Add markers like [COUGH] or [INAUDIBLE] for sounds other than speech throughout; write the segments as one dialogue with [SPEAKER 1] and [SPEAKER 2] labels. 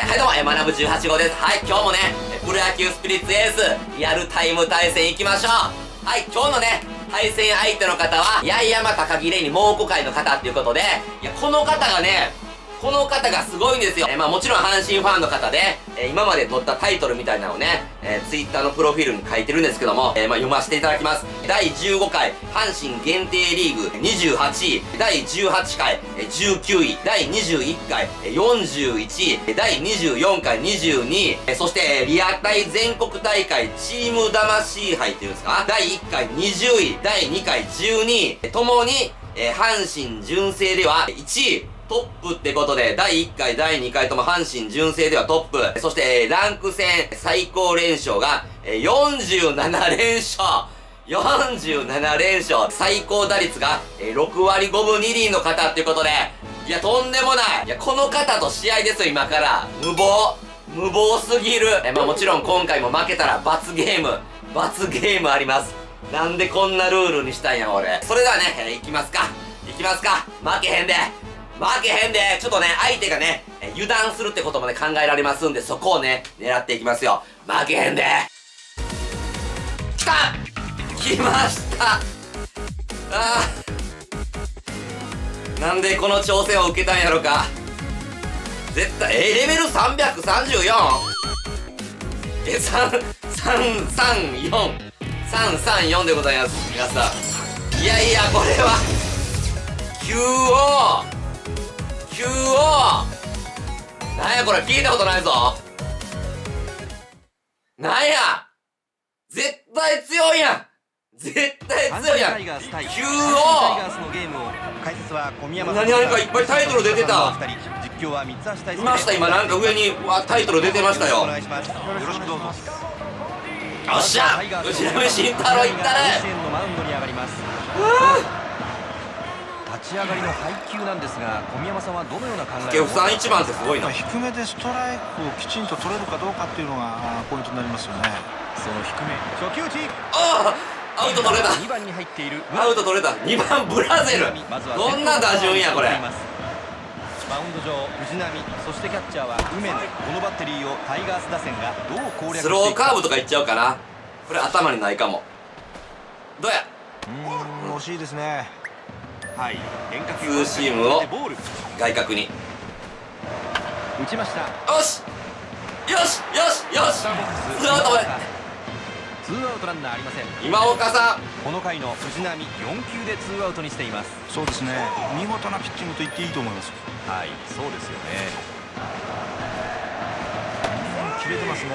[SPEAKER 1] はいどうも、えー、学ぶ18号です。はい、今日もね、プロ野球スピリッツエース、リアルタイム対戦行きましょう。はい、今日のね、対戦相手の方は、八重山高木玲に猛虎会の方っていうことで、いや、この方がね、この方がすごいんですよ。えー、まあもちろん阪神ファンの方で、えー、今まで取ったタイトルみたいなのをね、えー、ツイッターのプロフィールに書いてるんですけども、えー、まあ読ませていただきます。第15回阪神限定リーグ28位、第18回19位、第21回41位、第24回22位、そしてリアタイ全国大会チーム魂杯っていうんですか？第1回20位、第2回12位、ともに、えー、阪神純正では1位、トップってことで、第1回、第2回とも阪神純正ではトップ。そして、ランク戦最高連勝がえ、47連勝。47連勝。最高打率がえ、6割5分2厘の方っていうことで、いや、とんでもない。いや、この方と試合ですよ、今から。無謀。無謀すぎる。え、まあもちろん今回も負けたら罰ゲーム。罰ゲームあります。なんでこんなルールにしたんや、俺。それではね、え、いきますか。いきますか。負けへんで。負けへんで、ちょっとね、相手がね、油断するってこともね、考えられますんで、そこをね、狙っていきますよ。負けへんで。来た来ましたああ。なんでこの挑戦を受けたんやろか。絶対、え、レベル 334? え、3、334。334でございます。皆さん。いやいや、これは、9を、球王なんやこれ聞いたことないぞ。なんや。絶対強いやん。絶対強いやん。球王何何かいっぱいタイトル出てた。いました今。なんか上にわタイトル出てましたよ。よっしゃ。藤波慎太郎いったね
[SPEAKER 2] 立ち上がりの配球なんですが小宮山さんはどのような考え
[SPEAKER 1] をさん一番ってすごいな
[SPEAKER 3] 低めでストライクをきちんと取れるかどうかっていうのがポイントになりますよね。
[SPEAKER 2] その低め初球打ち。
[SPEAKER 1] ああアウト取れた。
[SPEAKER 2] 2番に入っている。
[SPEAKER 1] アウト取れた。2番ブラゼル。どんな打順やこれ。
[SPEAKER 2] マウンド上藤浪そしてキャッチャーは梅野。このバッテリーをタイガース打線がどう攻略
[SPEAKER 1] スローカーブとかいっちゃうかな。これ頭にないかも。どうや？
[SPEAKER 3] うん惜しいですね
[SPEAKER 2] はい
[SPEAKER 1] 変化球ツーシームを外角に。
[SPEAKER 2] 打ちました。
[SPEAKER 1] よし！よし！よし！よし！ツーアウト
[SPEAKER 2] ツーアウトランナーありません。
[SPEAKER 1] 今岡さん。
[SPEAKER 2] この回の藤浪4球でツーアウトにしています。
[SPEAKER 3] そうですね。見事なピッチングと言っていいと思います。
[SPEAKER 2] はいそうですよね。
[SPEAKER 3] 切れてますね。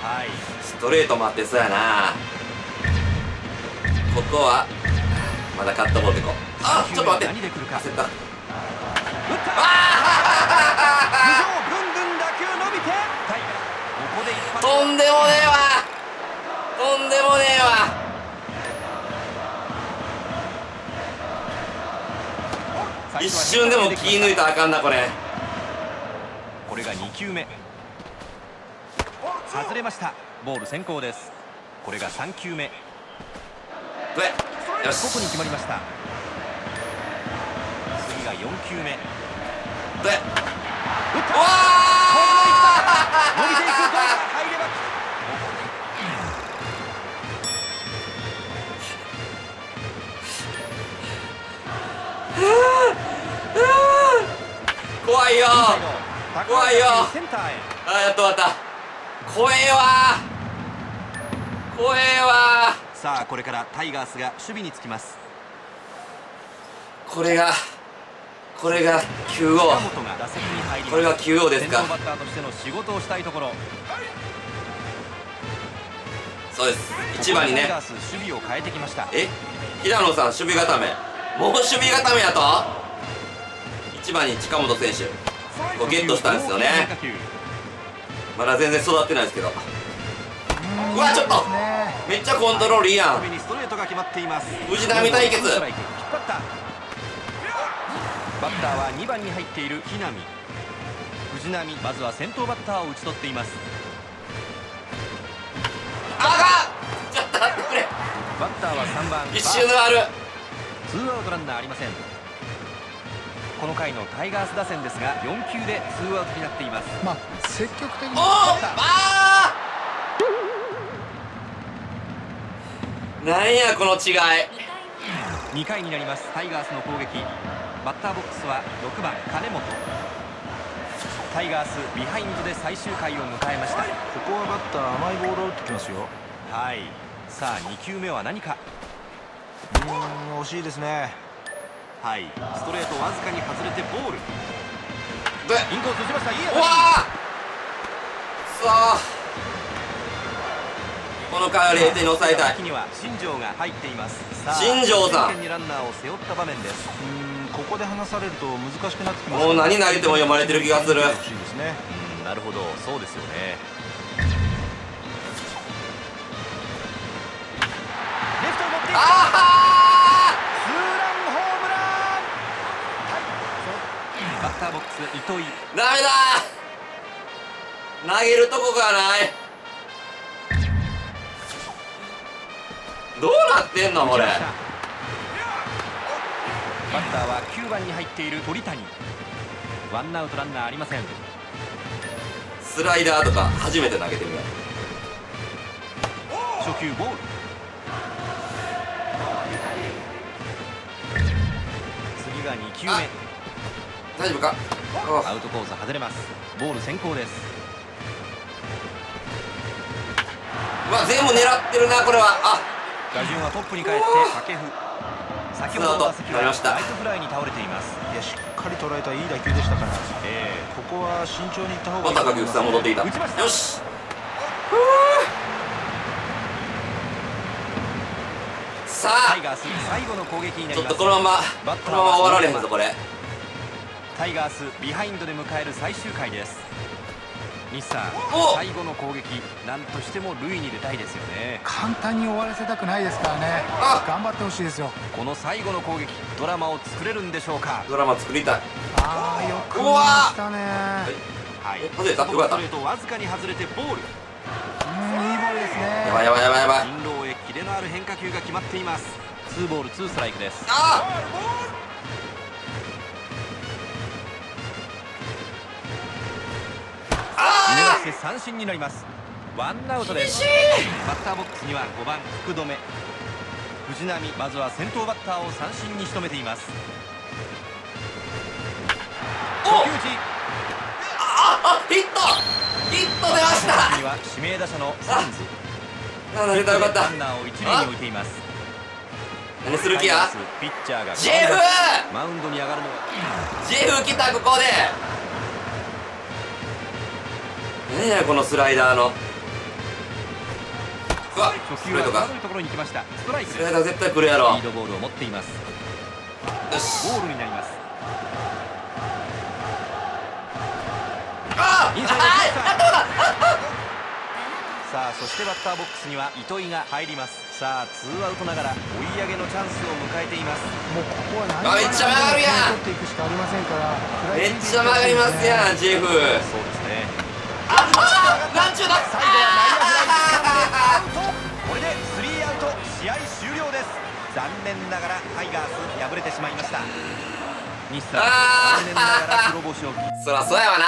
[SPEAKER 2] はい。
[SPEAKER 1] ストレートもあってそうやな。ここはまだカットボールでこう。あちょっと待って。焦った。とんでもねえわ。とんでもねえわ。一瞬でも気抜いたらあかんなこれ。
[SPEAKER 2] これが2球目。外れました。ボール先行です。これが3球目。
[SPEAKER 1] どれよし
[SPEAKER 2] ここに決まりました。次が4球目。で
[SPEAKER 1] うわ
[SPEAKER 2] 伸びていく入れば
[SPEAKER 1] 怖いよ。怖いよ。あやっと終わった。怖えわ怖えわ
[SPEAKER 2] さあこれからタイガースが守備につきます。
[SPEAKER 1] これがこれが9号これが9号ですか。
[SPEAKER 2] バッターとしての仕事をしたいところ。
[SPEAKER 1] そうです。1番にね。
[SPEAKER 2] 守備を変えてきました。
[SPEAKER 1] え？平野さん守備固め。もう守備固めやと？1番に近本選手。こうゲットしたんですよね。まだ全然育ってないですけどうわちょっと。めっちゃコントロールいいやん。藤波対決。バッ
[SPEAKER 2] ター。は2番に入っている木浪。藤波まずは先頭バッターを打ち取っています。
[SPEAKER 1] あがちょっと待ってくれ。
[SPEAKER 2] バッターは3番。
[SPEAKER 1] 一瞬のある。
[SPEAKER 2] ツーアウトランナーありません。この回のタイガース打線ですが4球でツーアウトになっています。
[SPEAKER 3] まあ積極的に
[SPEAKER 1] おーあーなんやこの違い。
[SPEAKER 2] 2回になります。タイガースの攻撃。バッターボックスは6番金本。タイガースビハインドで最終回を迎えました。
[SPEAKER 3] ここはバッター甘いボールを打ってきますよ。
[SPEAKER 2] はい。さあ2球目は何か。
[SPEAKER 3] うーん惜しいですね。
[SPEAKER 2] はい。ストレートわずかに外れてボール。
[SPEAKER 1] で
[SPEAKER 2] インコース打ちました。いい
[SPEAKER 1] わあさあこの回は0点に抑えたい。
[SPEAKER 2] 先には新庄が入っています。
[SPEAKER 1] 新庄さん。
[SPEAKER 2] 得点圏にランナーを背負った場面です。
[SPEAKER 3] うーんここで離されると難しくなってきます。
[SPEAKER 1] もう何投げても読まれてる気がする。
[SPEAKER 3] 欲しいですね。
[SPEAKER 2] うんなるほど。そうですよね。レフトに持っていった
[SPEAKER 1] あ
[SPEAKER 2] ツーランホームラン。バッターボックス糸井。
[SPEAKER 1] あダメだ投げるとこがないどうなってんのこれ？
[SPEAKER 2] バッターは9番に入っている鳥谷。ワンアウトランナーありません。
[SPEAKER 1] スライダーとか初めて投げてみよ。う
[SPEAKER 2] 初球ボール。次が2球目。
[SPEAKER 1] あ大丈夫か？
[SPEAKER 2] アウトコース外れます。ボール先行です。
[SPEAKER 1] うわ全部狙ってるなこれは。あ
[SPEAKER 2] 打順はトップに帰って掛布。先ほどの打席はライトフライに倒れています。
[SPEAKER 3] いやしっかり捉えたいい打球でしたから。
[SPEAKER 2] え
[SPEAKER 3] ここは慎重にいった方
[SPEAKER 1] ま
[SPEAKER 3] がいいと
[SPEAKER 1] た高木さん戻ってい
[SPEAKER 2] た。
[SPEAKER 1] よし。さ
[SPEAKER 2] タイ
[SPEAKER 1] あ
[SPEAKER 2] ガース最後の攻撃にな
[SPEAKER 1] ちょっ
[SPEAKER 2] ります
[SPEAKER 1] とこのまま
[SPEAKER 2] バッター
[SPEAKER 1] このまま終わられへんぞこれ。
[SPEAKER 2] タイガースビハインドで迎える最終回です西さん
[SPEAKER 1] お！
[SPEAKER 2] 最後の攻撃なんとしても塁に出たいですよね。
[SPEAKER 3] 簡単に終わらせたくないですからね。
[SPEAKER 1] あ！
[SPEAKER 3] 頑張ってほしいですよ。
[SPEAKER 2] この最後の攻撃ドラマを作れるんでしょうか？
[SPEAKER 1] ドラマ作りたい。
[SPEAKER 3] ああよく見ましたね。
[SPEAKER 2] はい。
[SPEAKER 1] え外れた？
[SPEAKER 2] 外の
[SPEAKER 1] よかった。
[SPEAKER 2] ストレートわずかに外れてボール。
[SPEAKER 3] うんいいボールですね。
[SPEAKER 1] やばいやばいやばいやばい。
[SPEAKER 2] 人狼へキレのある変化球が決まっています。ツーボールツーストライクです。
[SPEAKER 1] あ
[SPEAKER 2] 見して三振になります。ワンアウトです。バッターボックスには5番福留。藤浪まずは先頭バッターを三振に仕留めています。
[SPEAKER 1] おああヒット。ヒット出ました。
[SPEAKER 2] には指名打者のサンズ。
[SPEAKER 1] あ投げたよかった。
[SPEAKER 2] ランナーを一塁に置いています。
[SPEAKER 1] 何する気や。
[SPEAKER 2] タイガースピッチャーが
[SPEAKER 1] ジェフ。
[SPEAKER 2] マウンドに上がるのは
[SPEAKER 1] ジェフ来たここで何やこのスライダーの。うわ
[SPEAKER 2] 初球
[SPEAKER 1] ストレートか。
[SPEAKER 2] は際どいところに来ました。ストライク。
[SPEAKER 1] ス
[SPEAKER 2] です
[SPEAKER 1] ライダー絶対来るやろ。
[SPEAKER 2] リードボールを持っています。
[SPEAKER 1] よし。
[SPEAKER 2] ボールになります。
[SPEAKER 1] ああ
[SPEAKER 2] キッカー
[SPEAKER 1] あ
[SPEAKER 2] さあそしてバッターボックスには糸井が入りますさあツーアウトながら追い上げのチャンスを迎えています
[SPEAKER 3] もうここは何
[SPEAKER 1] あめっちゃ曲がるやんめっちゃ曲がりますやんジェフ
[SPEAKER 2] そうですね
[SPEAKER 1] ああなんちゅうの
[SPEAKER 2] 最後は内野フライ。アウト。これでスリーアウト。試合終了です。残念ながらタイガース敗れてしまいました。西さん
[SPEAKER 1] あ
[SPEAKER 2] 残念ながら黒星を
[SPEAKER 1] そらそうやわな。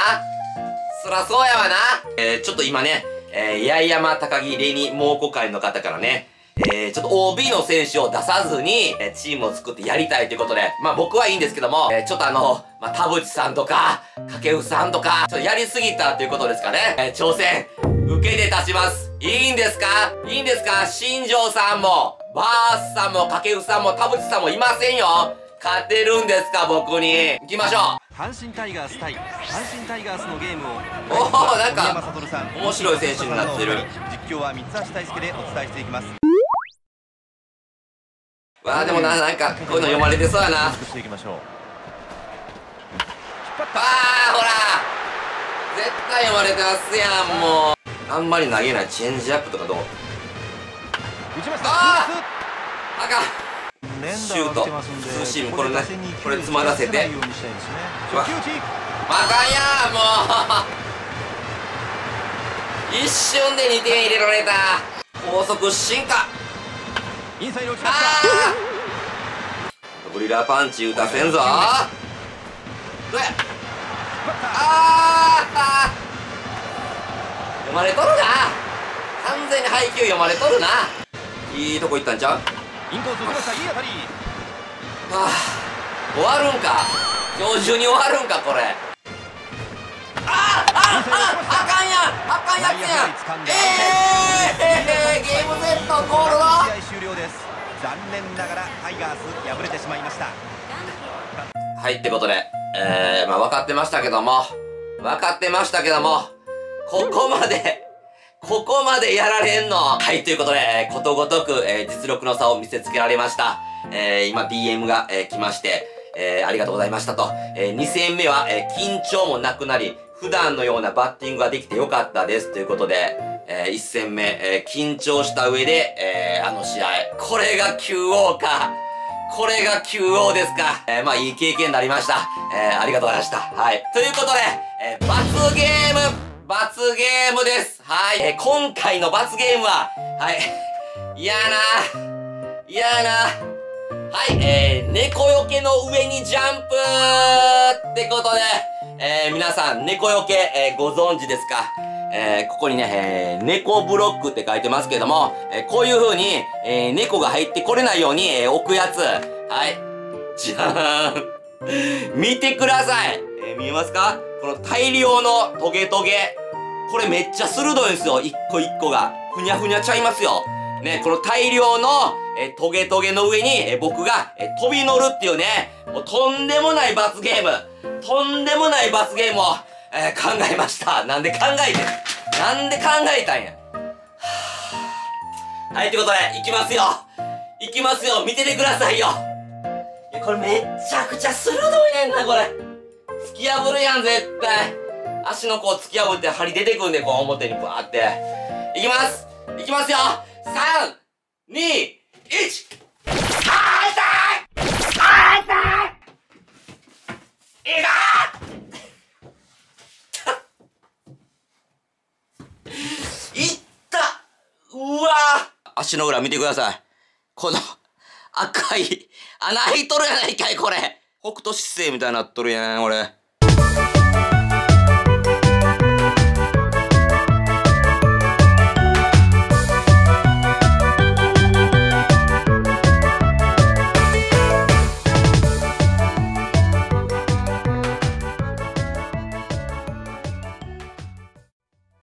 [SPEAKER 1] そらそうやわな。えー、ちょっと今ね、えー、八重山高木礼に猛虎会の方からね、えー、ちょっと OB の選手を出さずに、えー、チームを作ってやりたいということで、まあ僕はいいんですけども、えー、ちょっとあの、まあ田淵さんとか、掛布さんとか、ちょっとやりすぎたということですかね。えー、挑戦、受けて立ちます。いいんですか？いいんですか？新庄さんも、バースさんも、掛布さんも、田淵さんもいませんよ。勝てるんですか？僕に。行きましょう。
[SPEAKER 2] 阪神タイガース対阪神タイガースのゲームを
[SPEAKER 1] おーなんか面白い選手になってる。
[SPEAKER 2] 実況は三橋大輔でお伝えしていきます
[SPEAKER 1] わあでもな、なんか、こういうの読まれてそうやな。あ
[SPEAKER 2] していきましょう。
[SPEAKER 1] あ、ほら。絶対読まれてますやん、もう。あんまり投げない。チェンジアップとかどう？あ
[SPEAKER 2] ツーベース
[SPEAKER 1] あかん。シュート。ツーシーム
[SPEAKER 3] こ
[SPEAKER 1] れこれつまらせて。
[SPEAKER 3] つかないようにしたいですね。
[SPEAKER 1] うわ。
[SPEAKER 2] 初球打ち
[SPEAKER 1] あかんやん、もう。一瞬で2点入れられた。高速進化
[SPEAKER 2] インサイド打ちました。
[SPEAKER 1] ああゴリラパンチ打たせんぞ。どうやあー。読まれとるな。完全に配球読まれとるな。いいとこ行ったんちゃう？
[SPEAKER 2] インコース打ちました。いい当たり。
[SPEAKER 1] はあ終わるんか。今日中に終わるんかこれ。あー。あー。ああかんやんあかんやつやん。ええー、ゲームセットゴールは？
[SPEAKER 2] 試合終了です。残念ながらタイガース敗れてしまいました。
[SPEAKER 1] はいってことでえー、まあ分かってましたけども。分かってましたけども。ここまでここまでやられんの？はい、ということで、えーことごとく、えー実力の差を見せつけられました。えー今 DM が、えー来まして、えーありがとうございましたと。え2戦目は、えー緊張もなくなり、普段のようなバッティングができてよかったです。ということで、え1戦目、えー緊張した上で、えーあの試合。これが QO か。これが QO ですか。えーまあいい経験になりました。えーありがとうございました。はい。ということで、えー罰ゲーム罰ゲームです。はい。えー今回の罰ゲームは、はい。嫌な嫌なはい、えー、猫よけの上にジャンプってことで、えー、皆さん、猫よけ、えー、ご存知ですか？えー、ここにね、えー、猫ブロックって書いてますけども、えー、こういう風に、えー、猫が入ってこれないように、えー、置くやつ。はい。じゃーん。見てください。えー、見えますか？この大量のトゲトゲ。これめっちゃ鋭いんですよ。一個一個が。ふにゃふにゃちゃいますよ。ね、この大量の、えートゲトゲの上に、えー僕が、えー飛び乗るっていうね、もうとんでもない罰ゲーム。とんでもない罰ゲームを、えー考えました。なんで考えてんなんで考えたんや？ははい、ということで、いきますよ。いきますよ。見ててくださいよ。いやこれめっちゃくちゃ鋭いねんな、これ。突き破るやん、絶対。足のこう突き破って針出てくんで、こう表にバーって。いきますいきますよ !3、2、1! あー痛いあー痛いいいか [LAUGHS] いったうわ足の裏見てください。この赤い穴開いとるやないかい、これ。北斗姿勢みたいになっとるやん、俺。